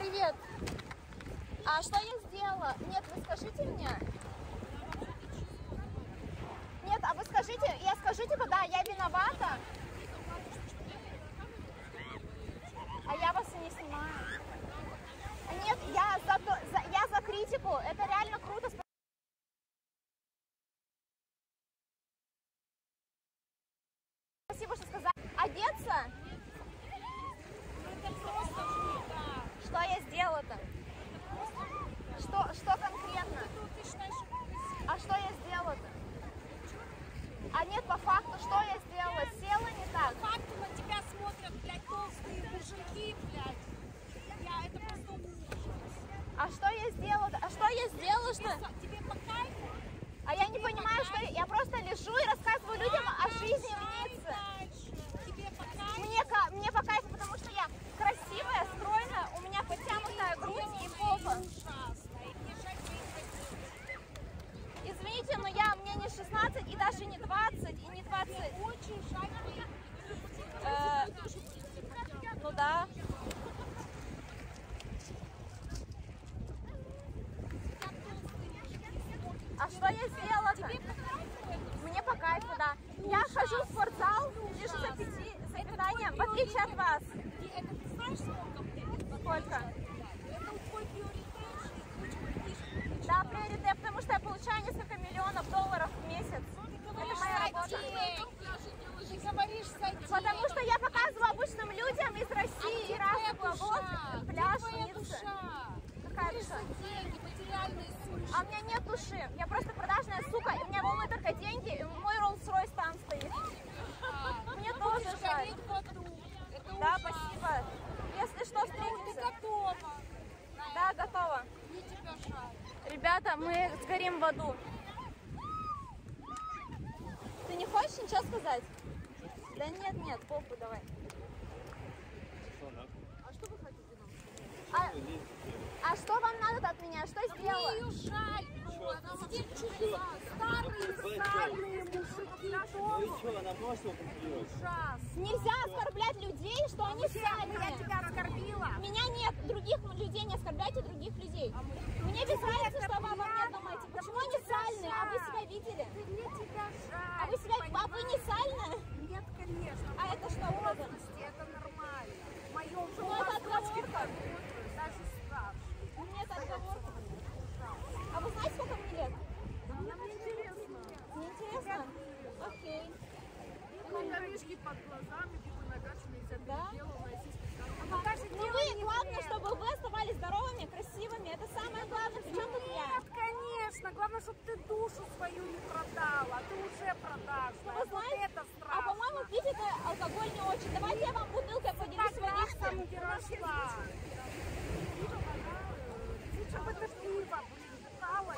Привет. А что я сделала? Нет, вы скажите мне. Нет, а вы скажите, я скажу, типа, да, я виновата. А я вас не снимаю. Нет, я за, за- я за критику. Это реально круто. Спасибо, что сказали. Одеться? Что я сделала-то? Что, что конкретно? А что я сделала-то? А нет, по факту, что я сделала? Села не так? факту на тебя смотрят, блядь, толстые мужики, блядь. Я, это просто ужас. А что я сделала? А что я сделала, что? Тебе- по кайфу? А я не понимаю, что я просто лежу и рассказываю людям о жизни в Продолжай Ницце. дальше. Тебе по кайфу? Мне, ка- мне по кайфу, потому что я красивая, стройная, у меня подтянутая грудь и попа. Ужасно. И мне жаль твоих родителей. Извините, но я, мне не 16 и даже не 20, и не 20. Очень жаль твоих Э, ну да. А что я сделала-то? Мне по кайфу, да. Я хожу в спортзал, лишь за, пяти, за питанием, в отличие от вас. И это ты знаешь, сколько мне? Сколько? И. Да, приоритет, потому что я получаю несколько миллионов долларов в месяц. Это моя работа. Ты говоришь сойти. Потому что я показываю обычным людям из России, Где твоя раз душа? вот пляж душа? Какая душа? деньги. А у меня нет души. Я просто продажная сука. И меня волнуют только деньги. И мой Rolls-Royce там стоит. Мне тоже Будешь жаль. гореть в аду. Это Да, ужасно. спасибо. Если что, Ты встретимся. готова. Да, готово. Жаль. Ребята, мы сгорим в аду. Ты не хочешь ничего сказать? Да нет, нет, похуй, давай. А, а что вам надо от меня? Что сделала? Мне ее жаль. Старые, мужики она? Ужас. Нельзя оскорблять людей, что они Я сальные. тебя оскорбила. Меня нет, других людей не оскорбляйте, других людей. Мне без разницы, что вы обо мне думаете. Почему они сальные? А вы себя видели? Мне тебя жаль. А вы себя, а вы не сальная? Нет, конечно. А это что, В вот это? возрасте это нормально. В моем же Ну, это возрасте отговорка. даже старше. Мне это отговорка. А вы знаете, сколько мне лет? Нам интересно. Не интересно? Окей. Моришки под глазами, губы накачанные, вся Да? переделанная, сиськи Ну вы, главное, чтобы вы оставались здоровыми, красивыми. Это самое главное. Причем тут я? Нет, конечно. Главное, чтобы ты душу свою не продала. Ты уже продажная. Вы знаете, вот это страшно. а по-моему, пить это алкоголь не очень. Давайте я вам бутылкой поделюсь Так водичкой. не росла. Лучше бы ты пиво, блин, дыхала.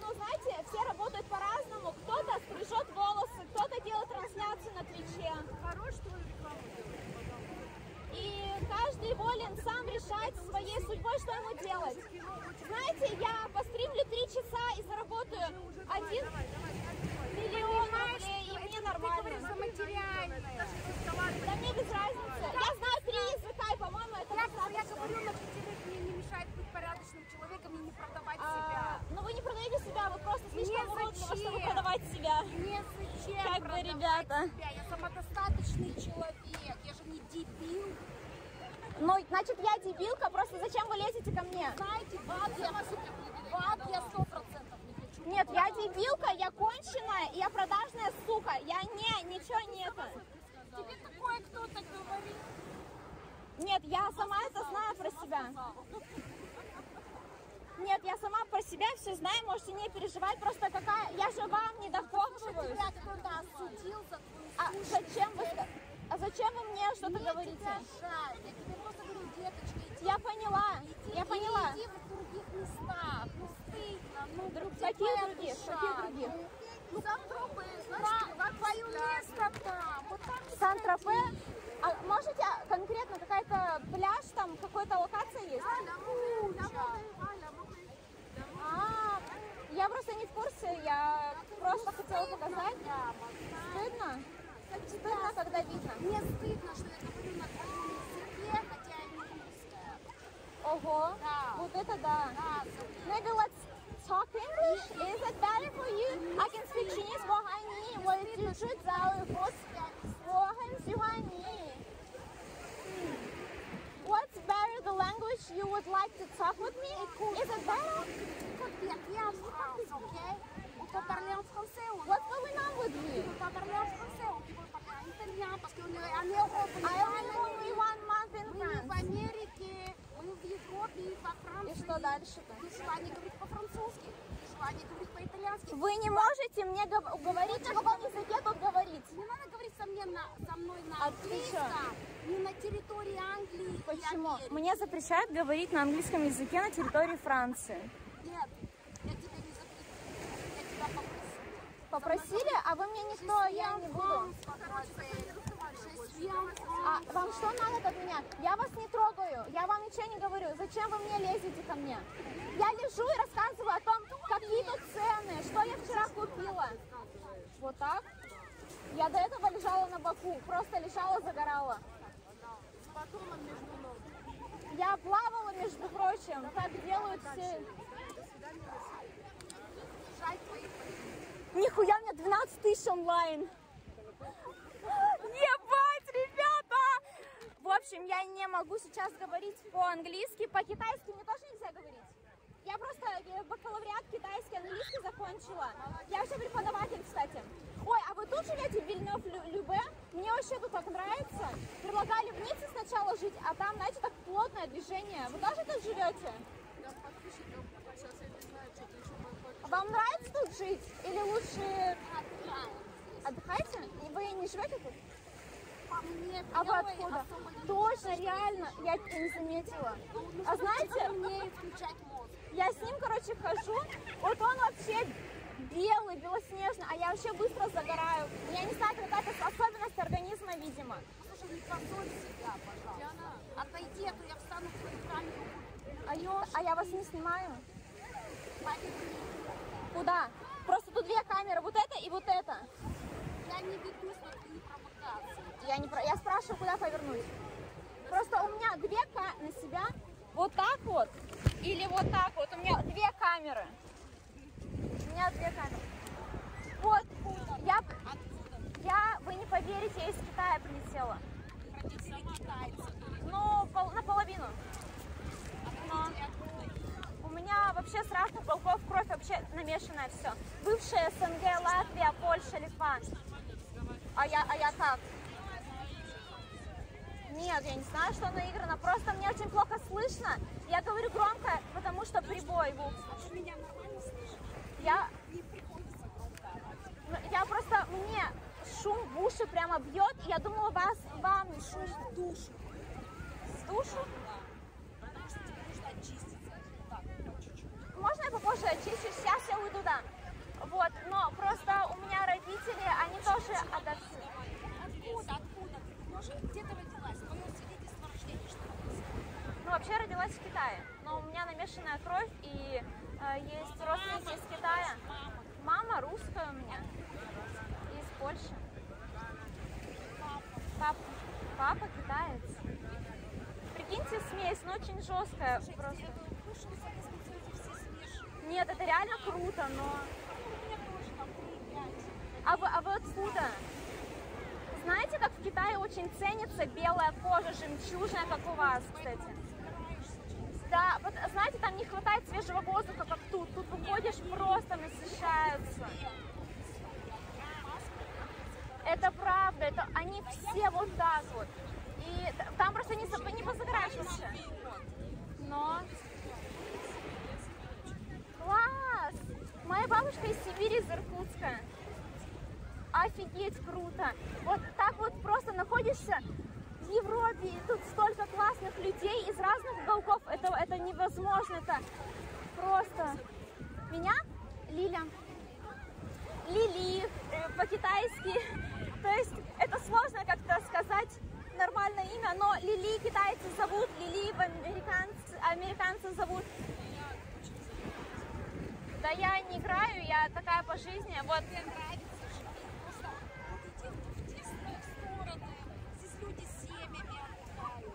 Ну, знаете, все работают по-разному. Кто-то стрижет волосы, кто-то делает трансляцию на Твиче. Хорош делать, И каждый волен сам решать своей судьбой, что ему делать. Знаете, я постримлю три часа и заработаю один миллион рублей, и мне нормально. Да мне без разницы. Я знаю три языка, и, по-моему, это Я, я достаточно. говорю, на мне не мешает быть порядочным человеком и не продавать А, себя. но вы не продаете себя, вы просто слишком уродливы, чтобы продавать себя. Не зачем Как бы, ребята. себя. Я самодостаточный человек. Я же не дебил. Ну, значит, я дебилка, просто зачем вы лезете ко мне? Знаете, ад я, ад я сто процентов не хочу. Нет, я дебилка, я конченая, я продажная сука. Я не, ничего не это. Тебе такое кто-то говорит. Нет, я сама это знаю про себя. Нет, я сама про себя все знаю, можете не переживать, просто какая... Я же вам не докопываюсь. Тебя кто-то осудил за твою А зачем вы... А зачем вы мне что-то говорите? тебя жаль. Я тебе деточка, иди. Я поняла, иди, я поняла. Иди в других местах. Ну, стыдно. Ну, Друг- где каких твоя других? душа? Каких других? Ну, ну, Сан-Тропе, да, твое место там. Вот там Сан-Тропе? А можете конкретно какая-то пляж, там какая-то локация есть? А, я просто не в курсе, я просто хотела показать. Стыдно? Стыдно, когда видно. Maybe let's talk English. Is it better for you? I can speak Chinese. 我爱你，我只知道我我很喜欢你。What's better, the language you would like to talk with me? Is it better? What's going on with I only want one month in France. Европе, и во Франции. И что дальше-то? Желание говорить по-французски, желание говорить по-итальянски. Вы не можете мне гов- говорить, на каком языке тут говорить? Не надо говорить со, мне на, со мной на А английском, не на территории Англии Почему? и. Мне запрещают говорить на английском языке на территории Франции. Нет, я тебя не запретила, я тебя попросила. Попросили, а вы мне никто, я не буду. А вам что надо от меня? Я вас не трогаю, я вам ничего не говорю. Зачем вы мне лезете ко мне? Я лежу и рассказываю о том, какие тут цены, что я вчера купила. Вот так? Я до этого лежала на боку, просто лежала, загорала. Я плавала, между прочим, так делают все. Нихуя, у меня 12 тысяч онлайн. Ебать, ребята! В общем, я не могу сейчас говорить по-английски, по-китайски мне тоже нельзя говорить. Я просто э, бакалавриат китайский, английский закончила. Я вообще преподаватель, кстати. Ой, а вы тут живете в Вильнёв-Любе? Мне вообще тут так нравится. Предлагали в Ницце сначала жить, а там, знаете, так плотное движение. Вы тоже тут живете? Вам нравится тут жить? Или лучше отдыхаете? И вы не живете тут? Мне А вы откуда? не Точно, реально, я не заметила. А знаете, мозг. я с ним, короче, хожу, вот он вообще белый, белоснежный, а я вообще быстро загораю. Я не знаю, какая-то особенность организма, видимо. Слушай, не позорь себя, пожалуйста. Отойди, а то я встану в камеру. А, ё- а я вас не снимаю. Куда? Просто тут две камеры, вот это и вот это. Я не веду свои провокации. Я, не, я спрашиваю, куда повернуть. Просто у меня две на себя, вот так вот, или вот так вот. У меня две камеры. У меня две камеры. Вот, я, я, вы не поверите, я из Китая прилетела. Ну, пол- наполовину. Но у меня вообще с разных полков кровь вообще намешанная все. Бывшая СНГ, Латвия, Польша, Литва. А я, а я как? Нет, я не знаю, что наиграно. Просто мне очень плохо слышно. Я говорю громко, потому что прибой. в. Ты меня нормально слышишь? Я, Не приходится громко орать. ну, я просто, мне шум в уши прямо бьет. и Я думала, вас, вам шум. Душу. С душу? Потому что тебе нужно очиститься. Так, по чуть-чуть. Можно я попозже очищусь? Сейчас я уйду, да. Вот, но просто у меня родители, они тоже адопты. Откуда, откуда? Ты можешь, где ты родилась? Твое свидетельство о рождении, что написано? Ну, вообще родилась в Китае, но у меня намешанная кровь и э, есть родственники из Китая. Мама, русская у меня, из Польши. Папа. Папа китаец. Прикиньте, смесь, но очень жесткая просто. это вышел из Советского Союза, все. Нет, это реально круто, но... У меня тоже там 3-5. А вы, а вы откуда? Знаете, как в Китае очень ценится белая кожа, жемчужная, как у вас, кстати? Знаете, там не хватает свежего воздуха, как тут. Тут выходишь, просто насыщаются. Это правда, это они все вот так вот. И там просто не, не позагораешь вообще. Но... Класс! Моя бабушка из Сибири, из Иркутска. Офигеть, круто! Вот так вот просто находишься в Европе, и тут столько классных людей из разных уголков. Это, это невозможно, это просто... Меня? Лиля. Лили, э, по-китайски. То есть это сложно как-то сказать нормальное имя, но Лили китайцы зовут, Лили американцы, американцы зовут. Да я не играю, я такая по жизни. Вот Тебе нравится жить. Просто вот иди в тесные стороны. Здесь люди с семьями отдыхают.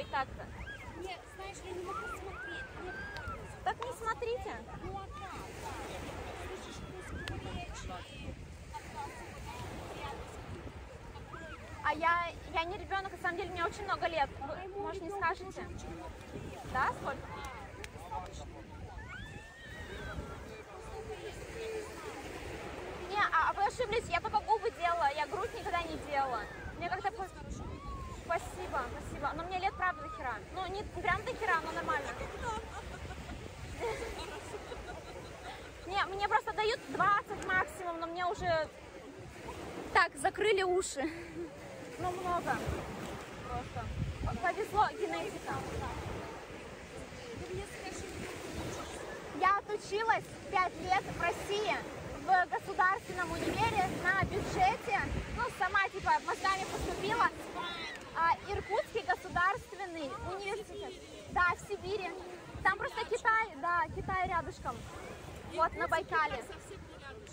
И так-то? Нет, знаешь, я не могу смотреть. Больно. Так не смотрите. Ну а как? А я, я не ребенок, на самом деле мне очень много лет. Вы, Моему может, не скажете? Да, сколько? Не, а вы ошиблись, я только губы делала, я грудь никогда не делала. Спасибо, спасибо. Но мне лет правда до хера. Ну, не прям до хера, но нормально. Не, мне просто дают 20 максимум, но мне уже... Так, закрыли уши. Ну, много. Просто. Повезло генетика. Я отучилась 5 лет в России в государственном универе на бюджете. Ну, сама типа мозгами поступила. А, Иркутский государственный университет. Да, в Сибири. Там просто Китай, да, Китай рядышком. Вот на Байкале.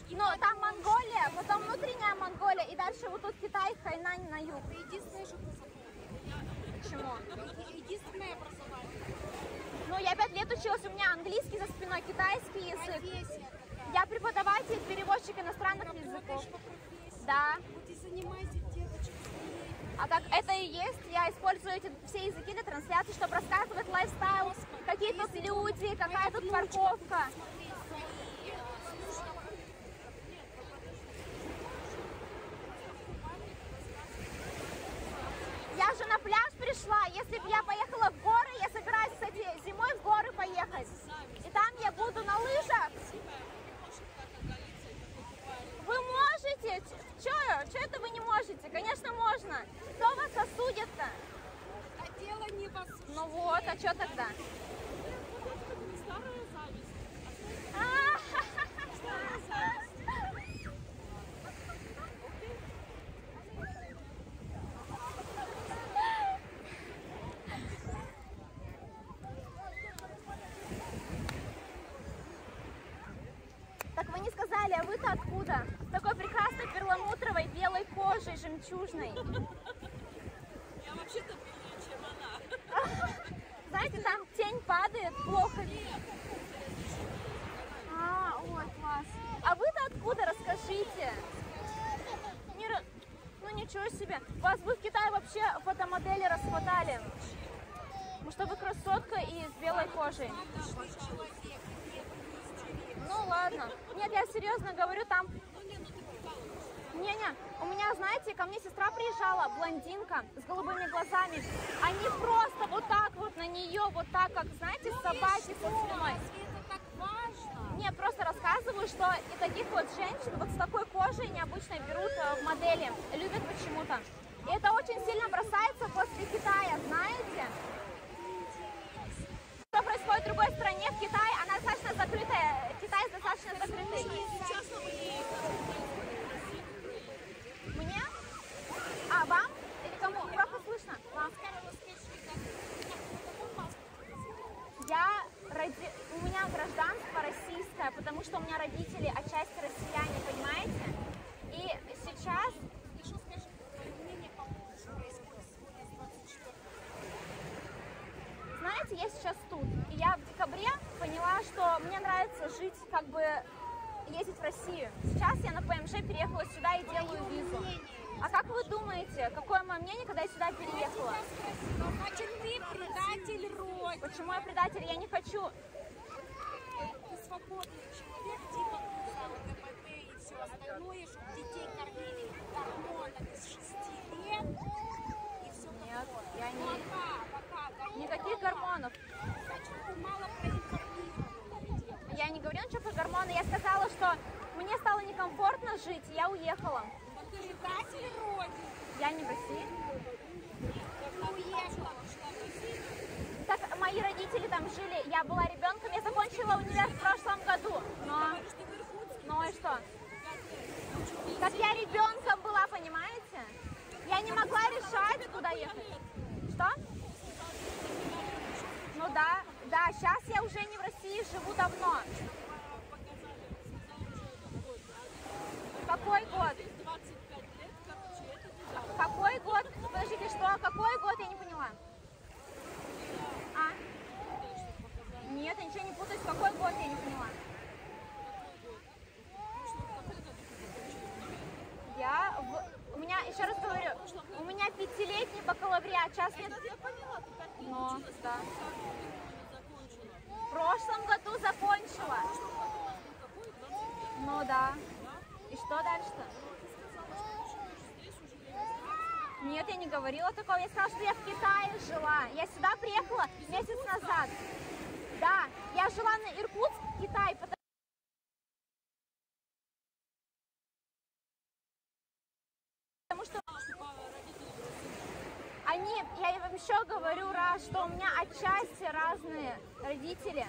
Ну, там Монголия, потом внутренняя Монголия, и дальше вот тут Китай, Хайнань на юг. Это единственное, что. Почему? Единственное образование. Ну, я пять лет училась, у меня английский за спиной, китайский язык. Я преподаватель, переводчик иностранных языков. Да. Вот и занимайся. А так это и есть. Я использую эти все языки для трансляции, чтобы рассказывать лайфстайл, какие тут люди, какая тут парковка. Я же на пляж пришла. Если бы я поехала в горы, я собираюсь, кстати, зимой в горы поехать. И там я буду на лыжах. Вы можете? Че? Че это вы не можете? Конечно, можно. Кто вас осудит-то? а дело не вас. Ну вот, а что тогда? Старая зависть. Старая зависть. Так вы не сказали, а вы-то откуда? С такой прекрасной перламутровой белой кожей, жемчужной. Я вообще-то белее, чем она. Знаете, там тень падает, плохо видно. А, ой, класс. А вы-то откуда? Расскажите. Не ра- Ну ничего себе. Вас бы в Китае вообще фотомодели расхватали. Ну что вы красотка и с белой кожей. Обычный человек, не истерия. Ну ладно. Нет, я серьезно говорю, там Ну не, ну ты прикалываешься. Не-не, у меня, знаете, ко мне сестра приезжала, блондинка, с голубыми глазами. Они просто вот так вот на нее, вот так, как, знаете, собаки со это так важно? Не, просто рассказываю, что и таких вот женщин вот с такой кожей необычно берут э, в модели, любят почему-то. И это очень сильно бросается после Китая, знаете? Что происходит в другой стране, в Китае, она достаточно закрытая, Китай достаточно закрытый. Сейчас вы Мне? А, вам? Или кому? Плохо слышно? Вам. Я роди... у меня гражданство российское, потому что у меня родители отчасти россияне, понимаете? И сейчас, И что скажешь, твое мнение по поводу, что происходит сегодня с 24 знаете, я сейчас тут, и я в декабре поняла, что мне нравится жить, как бы ездить в Россию. Сейчас я на ПМЖ переехала сюда и делаю визу. А как вы думаете, какое мое мнение, когда я сюда переехала? Значит, ты предатель Родины. Почему я предатель? Я не хочу. Ты свободный человек, типа ты за ЛГБТ и все остальное, чтобы детей кормили гормонами с 6 лет и все Нет, такое. я не- Пока, пока. гормоны Никаких мало. гормонов. Значит, ты мало. Я не говорю ничего про гормоны. Я сказала, что мне стало некомфортно жить, и я уехала. Ты предатель Родины. Я не в России. Ты уехала, в Россию. Родители там жили, я была ребенком, я закончила универ в прошлом году. Но, ну и что? Как я ребенком была, понимаете? Я не могла решать, куда ехать. Что? Ну да, да, сейчас я уже не в России, живу давно. Какой год? 25 лет, короче, это не так. Какой год? Подождите, что? Какой год? Я не поняла. Нет, я ничего не путаюсь. Какой год, я не поняла. Я... В... У меня, еще раз говорю, у меня пятилетний бакалавриат. Сейчас нет... Я поняла, Но, ну, да. В прошлом году закончила. Ну да. И что дальше-то? Нет, я не говорила такого. Я сказала, что я в Китае жила. Я сюда приехала месяц назад. Да, я жила на Иркутск, Китай, потому потому что они, я вам еще говорю раз, что у меня отчасти разные родители.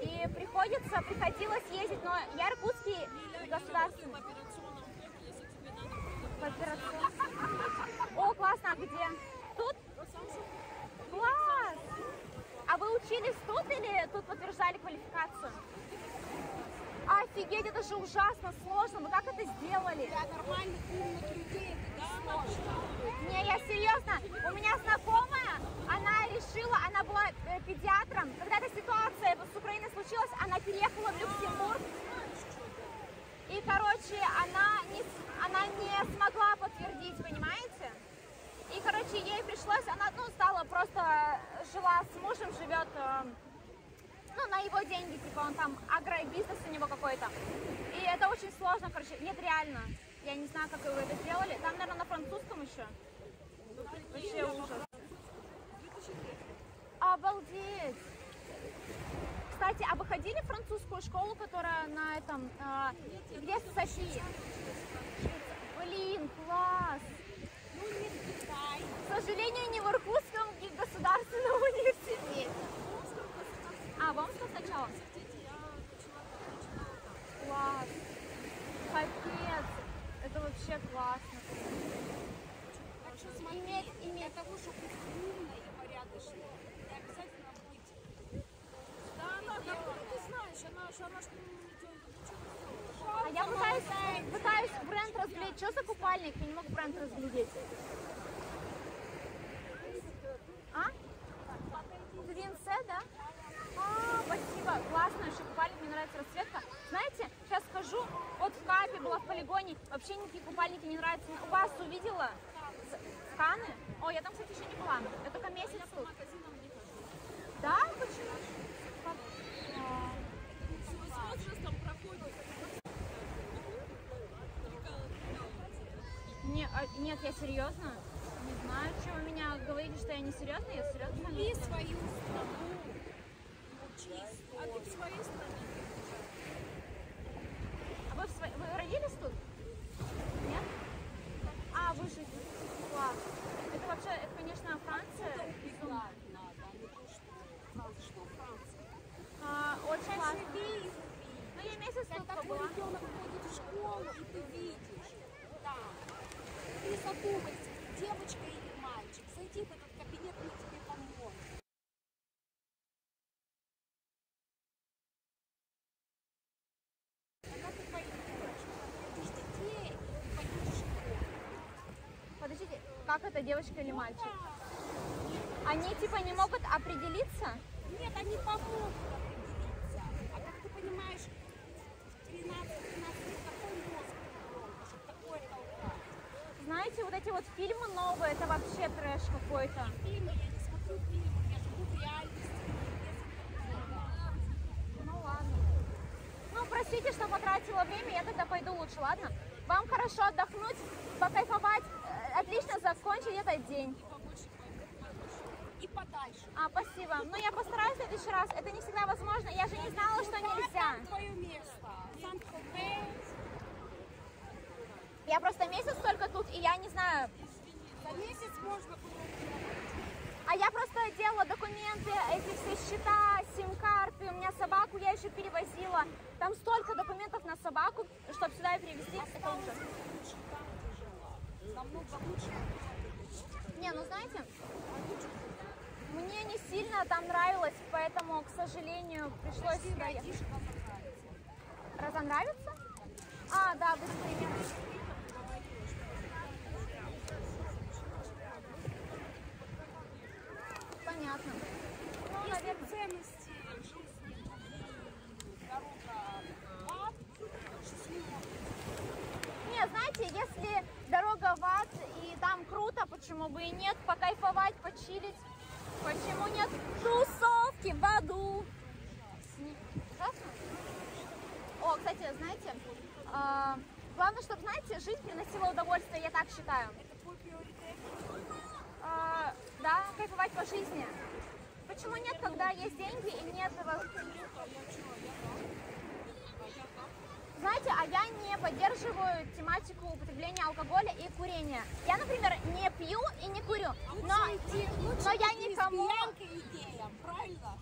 И приходится, приходилось ездить, но я иркутский государственный. в операционном блоке, если тебе надо В операционном. О, классно, а где? Тут? Класс! А вы учились тут или тут подтверждали квалификацию? Офигеть, это же ужасно сложно. Вы как это сделали? Для нормальных умных людей это сложно. Не, я серьезно. У меня знакомая, она решила, она была э, педиатром. Когда эта ситуация с Украиной случилась, она переехала в Люксембург. И, короче, она не, она не смогла подтвердить, понимаете? И, короче, ей пришлось, она, ну, стала просто, э, жила с мужем, живет, э, ну, на его деньги, типа, он там, агробизнес у него какой-то. И это очень сложно, короче, нет, реально. Я не знаю, как вы это сделали. Там, наверное, на французском еще. Вообще ужас. Обалдеть! Кстати, а вы ходили в французскую школу, которая на этом, а, где София? Блин, класс! Ну. К сожалению, не в Иркутском государственном университете. А, в Омском сначала? Класс! Капец! Это вообще классно. Так что смотри, для того, чтобы быть умной и порядочной, не обязательно быть Да, она, да, ну, ты знаешь, она, что она не ничего А я пытаюсь, пытаюсь бренд разглядеть. Что за купальник? Я не могу бренд разглядеть. А? Твинсе, да? А, спасибо. Классно, еще купальник, мне нравится расцветка. Знаете, сейчас схожу, вот в Капе была в полигоне, вообще никакие купальники не нравятся. У вас увидела сканы? О, я там, кстати, еще не была. Я только месяц тут. Да? Почему? Как? С возрастом проходит. Не, а, нет, я серьезно. Не знаю, что вы меня говорите, что я не серьезно, я серьезно. люби свою страну, учись. А ты в своей стране? А вы, в сво- вы родились тут? Нет? А, вы же класс. Это вообще, это, конечно, Франция. безумно. надо, а не то, что Франция, что Франция. А, очень классно. Живи и люби. Ну, я месяц тут Когда твой побыла. ребенок ходит в школу, и ты видишь, да, ты задумайся, ты девочка или мальчик, зайди в этот кабинет, мы тебе поможем. Когда ты пойдешь, родишь детей, и пойдешь в школу. Подождите, как это, девочка или мальчик? Они типа не могут определиться? Нет, они помогут определиться. А как ты понимаешь, в 13-15 лет какой мозг такое? Знаете, вот эти вот фильмы новые, это вообще трэш какой-то. Фильмы, я не смотрю фильмы, я живу в реальности. Ну ладно. Ну, простите, что потратила время, я тогда пойду лучше, ладно? Вам хорошо отдохнуть, покайфовать, отлично закончить этот день. И подальше. А, спасибо. Ну, я постараюсь в следующий раз. Это не всегда возможно. Я же не знала, что нельзя. Там твое место. Сан-Тропе. Я просто месяц только тут, и я не знаю. За месяц можно А я просто делала документы, эти все счета, сим-карты. У меня собаку я еще перевозила. Там столько документов на собаку, чтобы сюда и привезти. Это ужас. лучше там, где жила. Намного лучше. Не, ну знаете, мне не сильно там нравилось, поэтому, к сожалению, пришлось сюда ехать. Разонравится? А, да, быстрее. Понятно. Ну, наверное. ценности жизни, дорога в ад, и почему бы и нет, покайфовать, почилить. Почему нет? Тусовки в аду. О, кстати, знаете, а, главное, чтобы, знаете, жизнь приносила удовольствие, я так считаю. А, да, кайфовать по жизни. Почему нет, когда есть деньги и нет... во- Знаете, а я не поддерживаю тематику употребления алкоголя и курения. Я, например, не пью и не курю, но, но я никому Лесбиянка идея, правильно?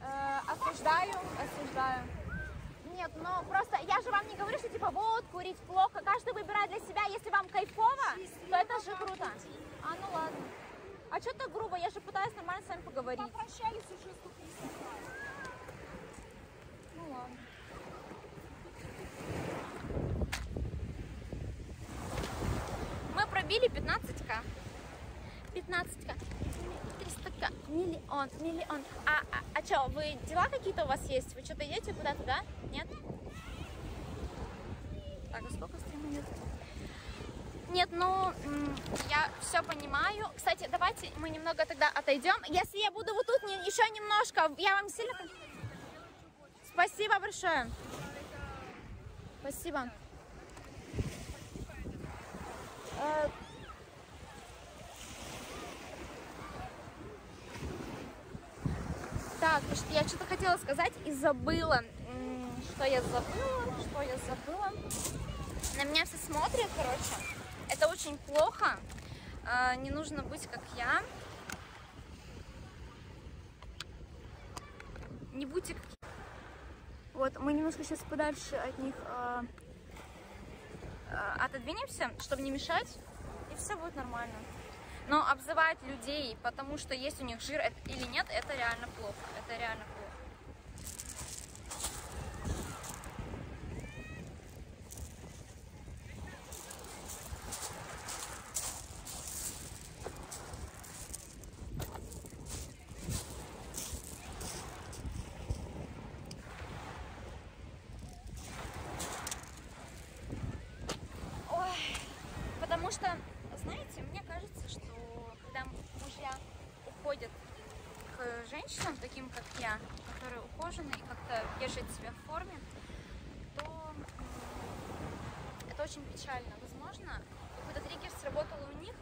э, осуждаю, осуждаю. Нет, ну просто я же вам не говорю, что типа вот, курить плохо. Каждый выбирает для себя. Если вам кайфово, то это же круто. А, ну ладно. А что так грубо? Я же пытаюсь нормально с вами поговорить. Попрощались уже 150 раз. Ну ладно. Пробили 15к. 15к. 300к. Миллион. Миллион. А, а, а что, вы дела какие-то у вас есть? Вы что-то идете куда-то, да? Нет? Так, а сколько стрима идет? Нет, ну, я все понимаю. Кстати, давайте мы немного тогда отойдем. Если я буду вот тут не- еще немножко, я вам сильно... Спасибо большое. Спасибо. Э, Так, я что-то хотела сказать и забыла. Что я забыла? Что я забыла? На меня все смотрят, короче. Это очень плохо. Э, Не нужно быть как я. Не будьте как вот, мы немножко сейчас подальше от них э, отодвинемся, чтобы не мешать, и все будет нормально. Но обзывать людей, потому что есть у них жир или нет, это реально плохо. Это реально плохо. Ой, потому что, знаете, мне кажется, что когда мужья уходят к женщинам, таким как я, которые ухожены и как-то держат себя в форме, то м, это очень печально. Возможно, какой-то триггер сработал у них,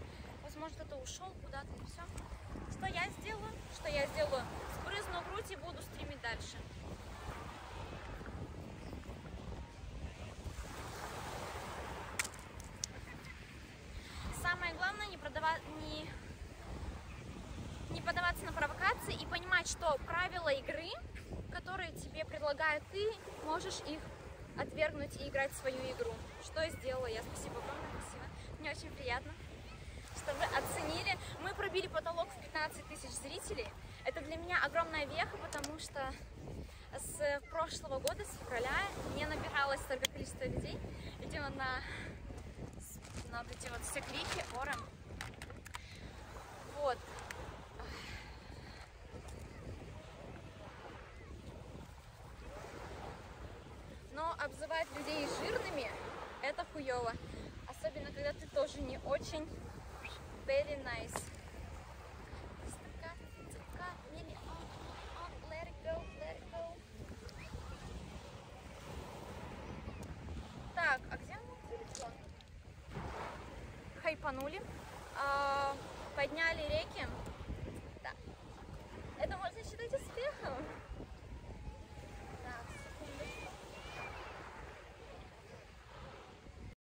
возможно, кто-то ушел куда-то и все. Что я сделаю? Что я сделаю? Сбрызну грудь и буду стримить дальше. Самое главное не продавать, не, не поддаваться на провокации и понимать, что правила игры, которые тебе предлагают, ты можешь их отвергнуть и играть в свою игру. Что сделала я. Спасибо огромное, спасибо. Мне очень приятно, что вы оценили. Мы пробили потолок в 15 тысяч зрителей. Это для меня огромная веха, потому что с прошлого года, с февраля, не набиралось столько количество людей. Видимо, на на вот эти вот все крики, оры. Вот. Но обзывать людей жирными это хуево. Особенно, когда ты тоже не очень very nice.